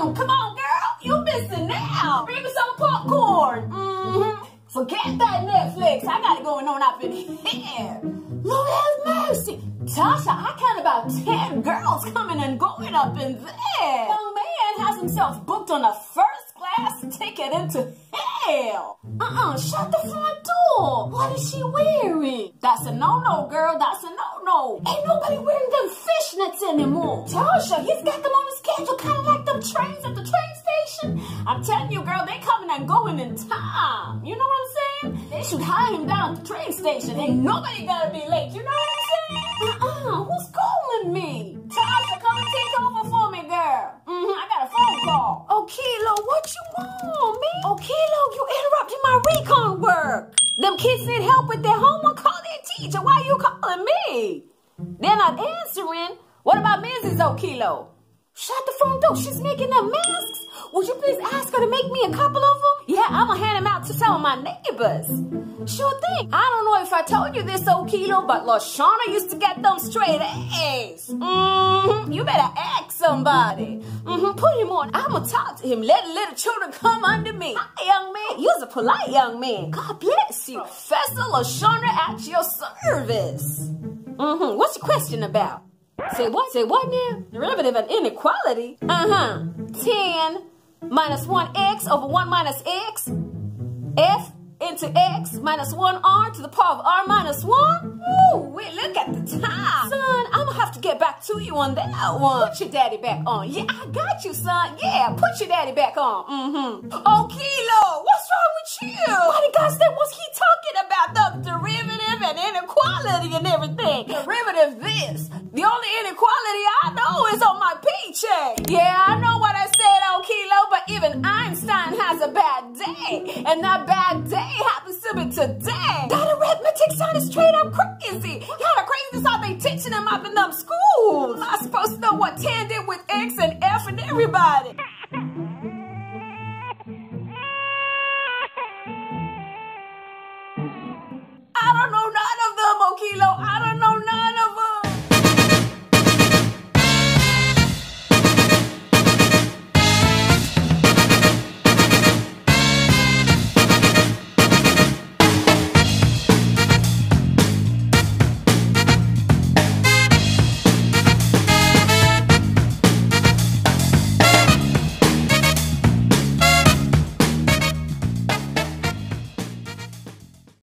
Come on, girl. You missing now. Bring me some popcorn. Mm-hmm. Forget that Netflix. I got it going on up in here. Lord have mercy. Tasha, I count about 10 girls coming and going up in there. Young man has himself booked on a first class ticket into hell. Uh-uh, shut the front door. What is she wearing? That's a no-no, girl. That's a no-no. Ain't nobody wearing them fishnets anymore. Tasha, he's got them on the schedule, kind of telling you, girl, they coming and going in time. You know what I'm saying? They should hire him down at the train station. Ain't nobody gotta be late. You know what I'm saying? Uh-uh, who's calling me? Tasha, come take over for me, girl. Mm-hmm, I got a phone call. Oh, Kilo, what you want, me? Oh, Kilo, you interrupted my recon work. Them kids need help with their homework. Call their teacher. Why are you calling me? They're not answering. What about Mrs. Okilo? Shut the front door. She's making up masks. Would you please ask her to make me a couple of them? Yeah, I'm gonna hand them out to some of my neighbors. Sure thing. I don't know if I told you this, Okilo, but LaShawna used to get them straight A's. Mm-hmm. You better ask somebody. Mm-hmm. Put him on. I'm gonna talk to him. Let little children come under me. Hi, young man. You're a polite young man. God bless you. Professor LaShawna at your service. Mm-hmm. What's your question about? Say what? Say what now? Derivative of inequality? Uh-huh. 10 minus 1x over 1 minus x. F into x minus 1r to the power of r minus 1? Ooh, wait, look at the time. Son, I'm gonna have to get back to you on that one. Put your daddy back on. Yeah, I got you, son. Yeah, put your daddy back on. Mm-hmm. Oh, Kilo, what's wrong with you? What gosh, that was he talking about? The derivative inequality and everything. Derivative this. The only inequality I know is on my paycheck. Yeah, I know what I said, on Kilo, but even Einstein has a bad day. And that bad day happens to be today. That arithmetic sounded straight up crazy. Kind of crazy how they teaching them up in them schools. I'm supposed to know what 10 did with X and F and everybody. kilo. I